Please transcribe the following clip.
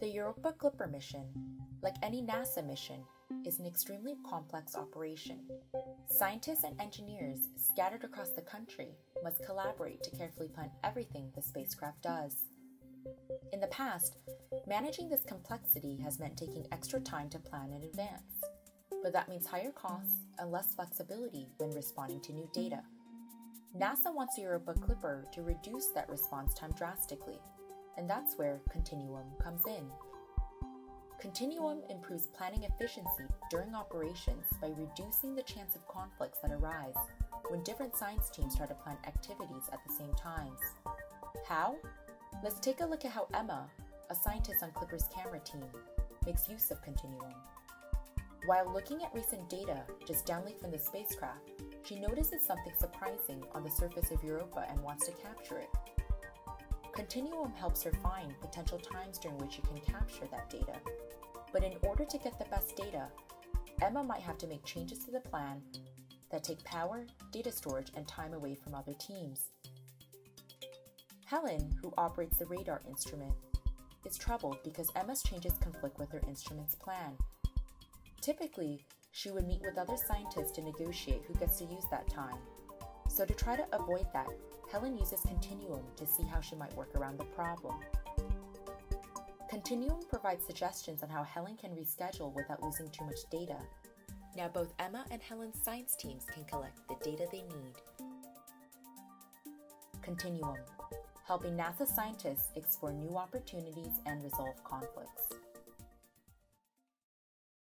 The Europa Clipper mission, like any NASA mission, is an extremely complex operation. Scientists and engineers scattered across the country must collaborate to carefully plan everything the spacecraft does. In the past, managing this complexity has meant taking extra time to plan in advance, but that means higher costs and less flexibility when responding to new data. NASA wants Europa Clipper to reduce that response time drastically, and that's where Continuum comes in. Continuum improves planning efficiency during operations by reducing the chance of conflicts that arise when different science teams try to plan activities at the same times. How? Let's take a look at how Emma, a scientist on Clipper's camera team, makes use of Continuum. While looking at recent data just downlink from the spacecraft, she notices something surprising on the surface of Europa and wants to capture it. Continuum helps her find potential times during which she can capture that data. But in order to get the best data, Emma might have to make changes to the plan that take power, data storage, and time away from other teams. Helen, who operates the radar instrument, is troubled because Emma's changes conflict with her instrument's plan. Typically, she would meet with other scientists to negotiate who gets to use that time. So, to try to avoid that, Helen uses Continuum to see how she might work around the problem. Continuum provides suggestions on how Helen can reschedule without losing too much data. Now, both Emma and Helen's science teams can collect the data they need. Continuum, helping NASA scientists explore new opportunities and resolve conflicts.